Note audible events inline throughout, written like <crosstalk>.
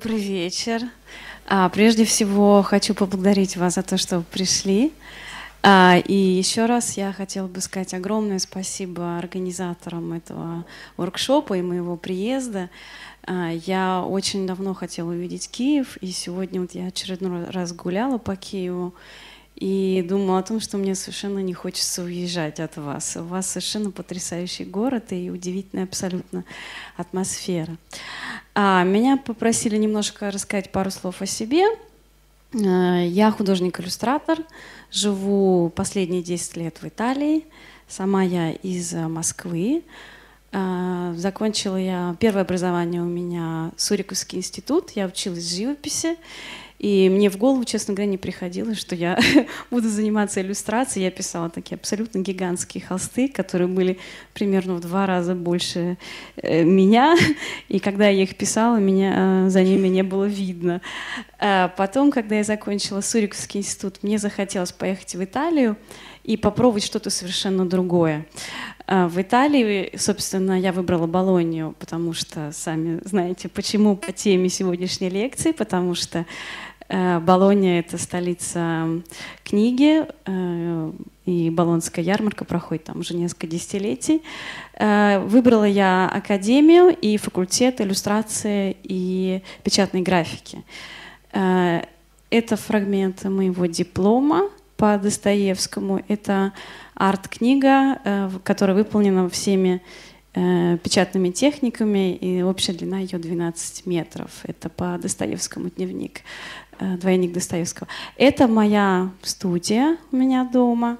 Добрый вечер. А, прежде всего хочу поблагодарить вас за то, что вы пришли. А, и еще раз я хотела бы сказать огромное спасибо организаторам этого воркшопа и моего приезда. А, я очень давно хотела увидеть Киев, и сегодня вот я очередной раз гуляла по Киеву и думала о том, что мне совершенно не хочется уезжать от вас. У вас совершенно потрясающий город и удивительная абсолютно атмосфера. А, меня попросили немножко рассказать пару слов о себе. А, я художник-иллюстратор, живу последние 10 лет в Италии. Сама я из Москвы. А, закончила я первое образование у меня Суриковский институт. Я училась живописи. И мне в голову, честно говоря, не приходилось, что я <laughs> буду заниматься иллюстрацией. Я писала такие абсолютно гигантские холсты, которые были примерно в два раза больше э, меня. <laughs> И когда я их писала, меня э, за ними не было видно. А потом, когда я закончила Суриковский институт, мне захотелось поехать в Италию и попробовать что-то совершенно другое. А в Италии, собственно, я выбрала Болонию, потому что, сами знаете, почему по теме сегодняшней лекции, потому что Болония — это столица книги, э, и Болонская ярмарка проходит там уже несколько десятилетий. Э, выбрала я академию и факультет иллюстрации и печатной графики. Это фрагмент моего диплома по Достоевскому. Это арт-книга, которая выполнена всеми печатными техниками, и общая длина ее 12 метров. Это по Достоевскому дневник. Э, двойник Достоевского. Это моя студия у меня дома.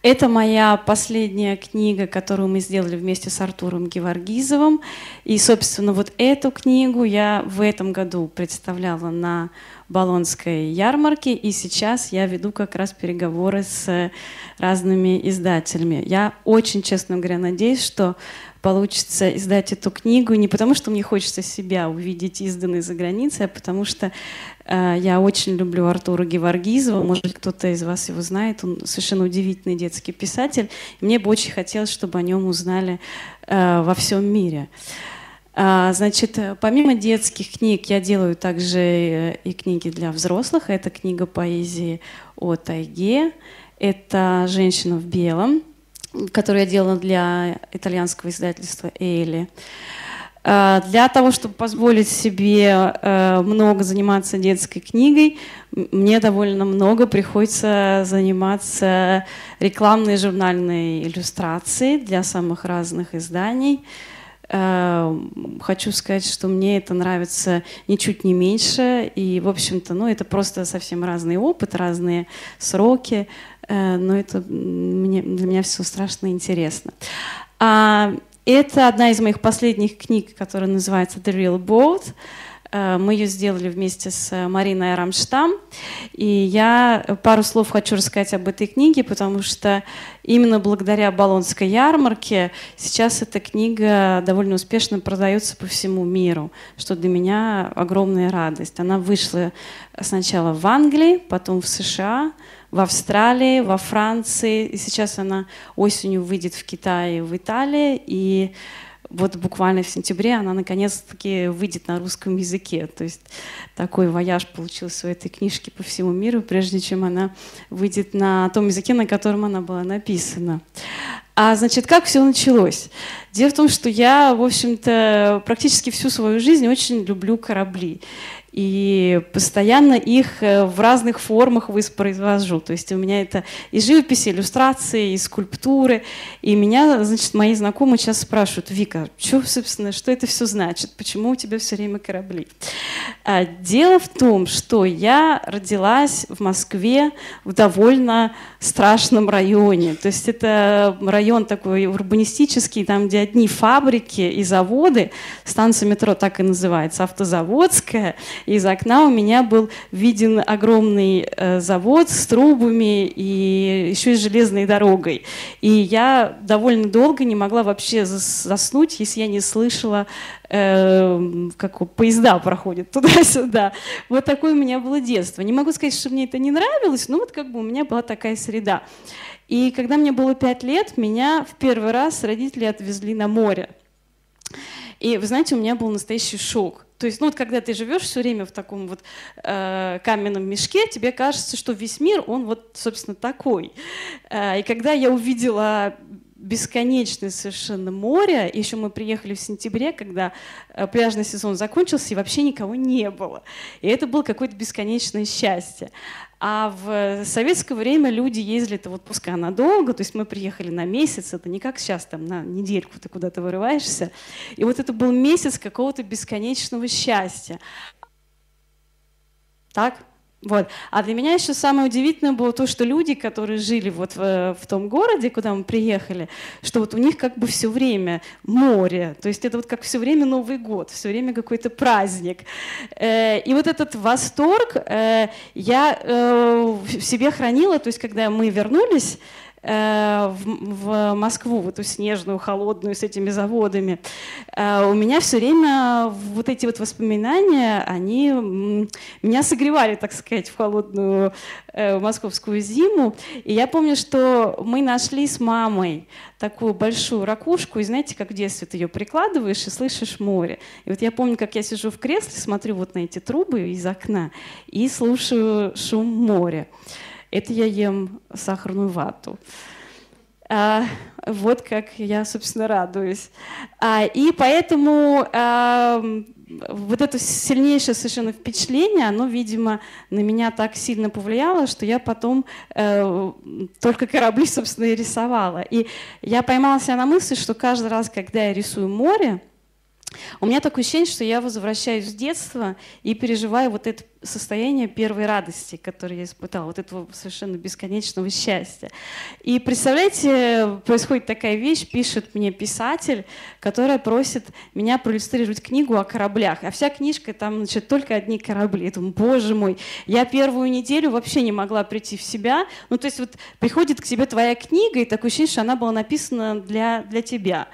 Это моя последняя книга, которую мы сделали вместе с Артуром Геворгизовым. И, собственно, вот эту книгу я в этом году представляла на Болонской ярмарке, и сейчас я веду как раз переговоры с разными издателями. Я очень, честно говоря, надеюсь, что получится издать эту книгу не потому, что мне хочется себя увидеть изданной за границей, а потому что э, я очень люблю Артура Геворгизова. Может кто-то из вас его знает. Он совершенно удивительный детский писатель. И мне бы очень хотелось, чтобы о нем узнали э, во всем мире. А, значит, помимо детских книг я делаю также э, и книги для взрослых. Это книга поэзии о тайге. Это «Женщина в белом» которую я делала для итальянского издательства Эйли. А, для того, чтобы позволить себе э, много заниматься детской книгой, мне довольно много приходится заниматься рекламной журнальной иллюстрацией для самых разных изданий. Э, хочу сказать, что мне это нравится ничуть не меньше. И, в общем-то, ну, это просто совсем разный опыт, разные сроки. Э, но это мне, для меня все страшно интересно. А, это одна из моих последних книг, которая называется «The Real Boat». Э, мы ее сделали вместе с Мариной Рамштам. И я пару слов хочу рассказать об этой книге, потому что именно благодаря Болонской ярмарке сейчас эта книга довольно успешно продается по всему миру, что для меня огромная радость. Она вышла сначала в Англии, потом в США, в Австралии, во Франции. И сейчас она осенью выйдет в Китае, в Италии. И вот буквально в сентябре она наконец-таки выйдет на русском языке. То есть такой вояж получился у этой книжки по всему миру, прежде чем она выйдет на том языке, на котором она была написана. А значит, как все началось? Дело в том, что я, в общем-то, практически всю свою жизнь очень люблю корабли и постоянно их э, в разных формах воспроизвожу. То есть у меня это и живопись, и иллюстрации, и скульптуры. И меня, значит, мои знакомые сейчас спрашивают, Вика, что, собственно, что это все значит? Почему у тебя все время корабли? А, дело в том, что я родилась в Москве в довольно страшном районе. То есть это район такой урбанистический, там, где одни фабрики и заводы, станция метро так и называется, автозаводская, из окна у меня был виден огромный э, завод с трубами и еще и железной дорогой. И я довольно долго не могла вообще заснуть, если я не слышала, э, как поезда проходят туда-сюда. Вот такое у меня было детство. Не могу сказать, что мне это не нравилось, но вот как бы у меня была такая среда. И когда мне было пять лет, меня в первый раз родители отвезли на море. И вы знаете, у меня был настоящий шок. То есть, ну вот когда ты живешь все время в таком вот э, каменном мешке, тебе кажется, что весь мир, он вот, собственно, такой. Э, и когда я увидела бесконечное совершенно море. Еще мы приехали в сентябре, когда э, пляжный сезон закончился, и вообще никого не было. И это было какое-то бесконечное счастье. А в советское время люди ездили-то в отпуска надолго, то есть мы приехали на месяц, это не как сейчас, там на недельку ты куда-то вырываешься. И вот это был месяц какого-то бесконечного счастья. Так? Вот. А для меня еще самое удивительное было то, что люди, которые жили вот в, в том городе, куда мы приехали, что вот у них как бы все время море, то есть это вот как все время Новый год, все время какой-то праздник. Э, и вот этот восторг э, я э, в себе хранила, то есть когда мы вернулись, в, в Москву, в эту снежную, холодную, с этими заводами, э, у меня все время вот эти вот воспоминания, они меня согревали, так сказать, в холодную э, московскую зиму. И я помню, что мы нашли с мамой такую большую ракушку, и знаете, как в детстве ты ее прикладываешь и слышишь море. И вот я помню, как я сижу в кресле, смотрю вот на эти трубы из окна и слушаю шум моря это я ем сахарную вату. А, вот как я, собственно, радуюсь. А, и поэтому а, вот это сильнейшее совершенно впечатление, оно, видимо, на меня так сильно повлияло, что я потом э, только корабли, собственно, и рисовала. И я поймала себя на мысли, что каждый раз, когда я рисую море, у меня такое ощущение, что я возвращаюсь в детство и переживаю вот это состояние первой радости, которое я испытала, вот этого совершенно бесконечного счастья. И представляете, происходит такая вещь, пишет мне писатель, которая просит меня проиллюстрировать книгу о кораблях. А вся книжка там, значит, только одни корабли. Я думаю, боже мой, я первую неделю вообще не могла прийти в себя. Ну, то есть вот приходит к тебе твоя книга, и такое ощущение, что она была написана для, для тебя.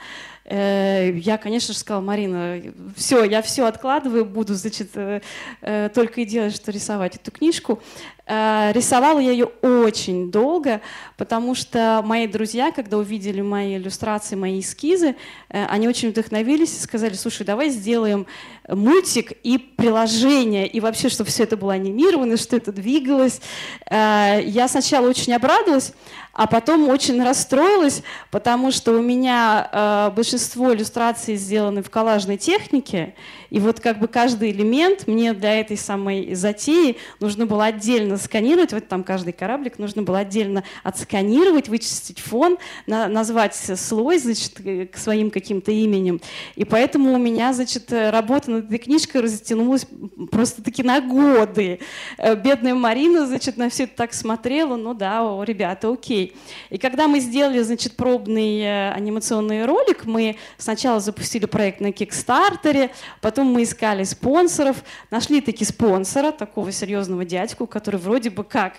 Э, я, конечно же, сказала, Марина, все, я все откладываю, буду, значит, э, э, только и делать, что рисовать эту книжку. Рисовала я ее очень долго, потому что мои друзья, когда увидели мои иллюстрации, мои эскизы, они очень вдохновились и сказали, слушай, давай сделаем мультик и приложение, и вообще, чтобы все это было анимировано, что это двигалось. Я сначала очень обрадовалась, а потом очень расстроилась, потому что у меня э, большинство иллюстраций сделаны в коллажной технике, и вот как бы каждый элемент мне для этой самой затеи нужно было отдельно сканировать, вот там каждый кораблик нужно было отдельно отсканировать, вычистить фон, на, назвать слой, значит, к своим каким-то именем. И поэтому у меня, значит, работа над этой книжкой растянулась просто-таки на годы. Э, бедная Марина, значит, на все это так смотрела, ну да, о, ребята, окей. И когда мы сделали, значит, пробный э, анимационный ролик, мы сначала запустили проект на Кикстартере, Потом мы искали спонсоров, нашли таки спонсора, такого серьезного дядьку, который вроде бы как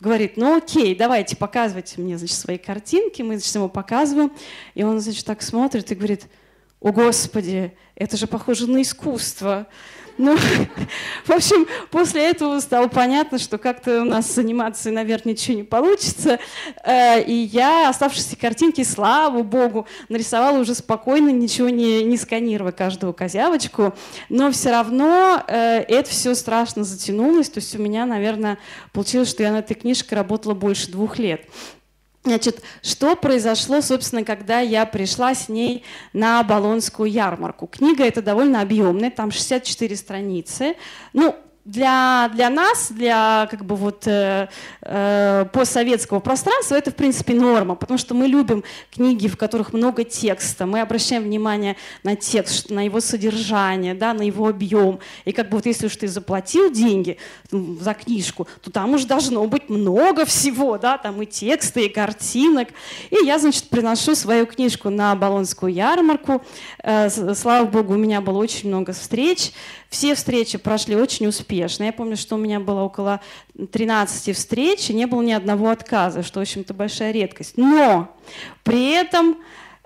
говорит, ну окей, давайте показывайте мне, значит, свои картинки, мы, значит, ему показываем, и он, значит, так смотрит и говорит, о господи, это же похоже на искусство. Ну, в общем, после этого стало понятно, что как-то у нас с анимацией, наверное, ничего не получится. Э, и я оставшиеся картинки, слава богу, нарисовала уже спокойно, ничего не, не сканируя каждую козявочку. Но все равно э, это все страшно затянулось. То есть у меня, наверное, получилось, что я на этой книжке работала больше двух лет. Значит, что произошло, собственно, когда я пришла с ней на Болонскую ярмарку? Книга эта довольно объемная, там 64 страницы. Ну, для, для нас, для как бы вот э, э, постсоветского пространства это в принципе норма, потому что мы любим книги, в которых много текста, мы обращаем внимание на текст, на его содержание, да, на его объем. И как бы вот если уж ты заплатил деньги за книжку, то там уж должно быть много всего, да, там и текста, и картинок. И я, значит, приношу свою книжку на Болонскую ярмарку. Э, слава богу, у меня было очень много встреч. Все встречи прошли очень успешно. Я помню, что у меня было около 13 встреч, и не было ни одного отказа, что, в общем-то, большая редкость. Но при этом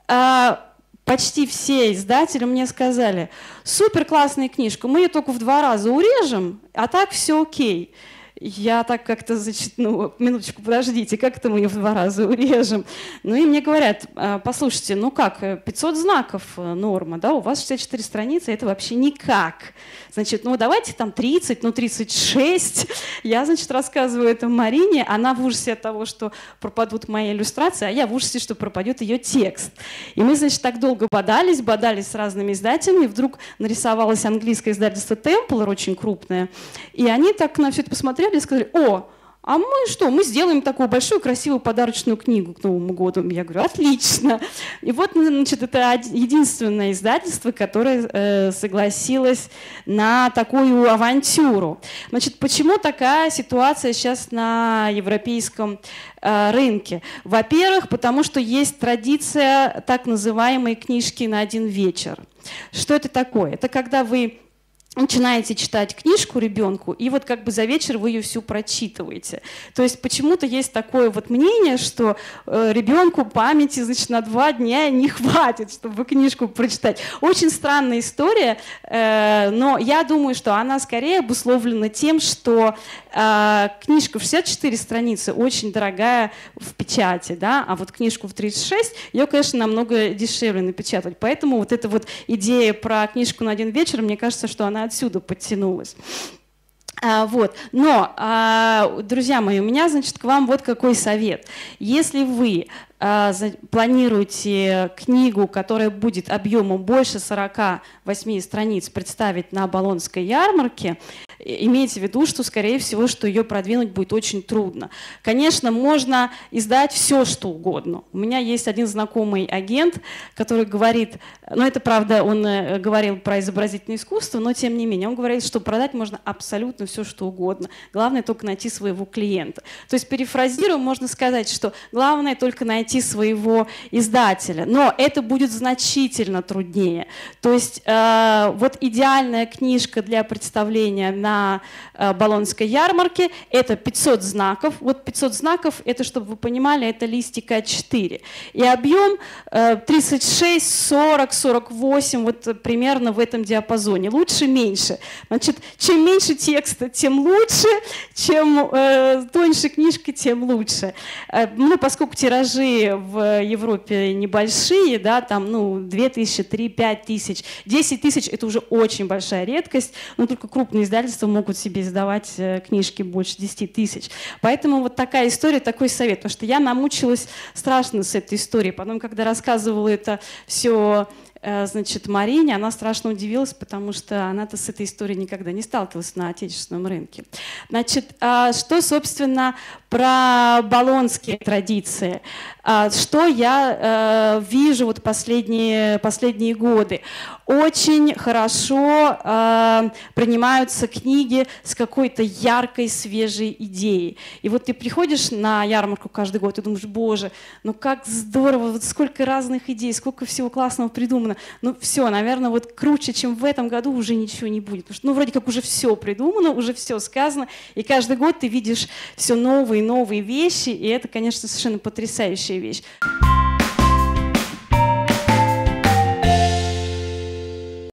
э, почти все издатели мне сказали, супер классная книжка, мы ее только в два раза урежем, а так все окей. Я так как-то, значит, ну, минуточку, подождите, как это мы ее в два раза урежем? Ну и мне говорят, «А, послушайте, ну как, 500 знаков э, норма, да, у вас 64 страницы, это вообще никак. Значит, ну давайте там 30, ну 36. Я, значит, рассказываю это Марине, она в ужасе от того, что пропадут мои иллюстрации, а я в ужасе, что пропадет ее текст. И мы, значит, так долго бодались, бодались с разными издателями, вдруг нарисовалось английское издательство Темплер, очень крупное, и они так на все это посмотрели и сказали, о, а мы что, мы сделаем такую большую красивую подарочную книгу к Новому году. Я говорю, отлично. И вот, значит, это единственное издательство, которое э, согласилось на такую авантюру. Значит, почему такая ситуация сейчас на европейском э, рынке? Во-первых, потому что есть традиция так называемой книжки на один вечер. Что это такое? Это когда вы начинаете читать книжку ребенку, и вот как бы за вечер вы ее всю прочитываете. То есть почему-то есть такое вот мнение, что э, ребенку памяти, значит, на два дня не хватит, чтобы книжку прочитать. Очень странная история, э, но я думаю, что она скорее обусловлена тем, что книжка в 64 страницы очень дорогая в печати, да, а вот книжку в 36, ее, конечно, намного дешевле напечатать. Поэтому вот эта вот идея про книжку на один вечер, мне кажется, что она отсюда подтянулась. А, вот. Но, а, друзья мои, у меня, значит, к вам вот какой совет. Если вы а, планируете книгу, которая будет объемом больше 48 страниц представить на Болонской ярмарке, имейте в виду, что, скорее всего, что ее продвинуть будет очень трудно. Конечно, можно издать все, что угодно. У меня есть один знакомый агент, который говорит, ну это правда, он э, говорил про изобразительное искусство, но тем не менее, он говорит, что продать можно абсолютно все, что угодно. Главное только найти своего клиента. То есть, перефразируя, можно сказать, что главное только найти своего издателя. Но это будет значительно труднее. То есть, э, вот идеальная книжка для представления на на э, Болонской ярмарке. Это 500 знаков. Вот 500 знаков, это, чтобы вы понимали, это листика А4. И объем 36, 40, 48, вот примерно в этом диапазоне. Лучше меньше. Значит, чем меньше текста, тем лучше, чем э, тоньше книжка, тем лучше. Э, ну, поскольку тиражи в Европе небольшие, да, там, ну, 2000, 3, 5 тысяч, 10 тысяч – это уже очень большая редкость, но только крупные издательства издательства могут себе издавать э, книжки больше 10 тысяч. Поэтому вот такая история, такой совет. Потому что я намучилась страшно с этой историей. Потом, когда рассказывала это все Э, значит, Марине, она страшно удивилась, потому что она-то с этой историей никогда не сталкивалась на отечественном рынке. Значит, а что, собственно, про болонские традиции? А что я э, вижу вот последние, последние годы? Очень хорошо э, принимаются книги с какой-то яркой, свежей идеей. И вот ты приходишь на ярмарку каждый год и думаешь, боже, ну как здорово, вот сколько разных идей, сколько всего классного придумано. Ну все, наверное, вот круче, чем в этом году уже ничего не будет. Потому что, ну, вроде как уже все придумано, уже все сказано. И каждый год ты видишь все новые и новые вещи. И это, конечно, совершенно потрясающая вещь.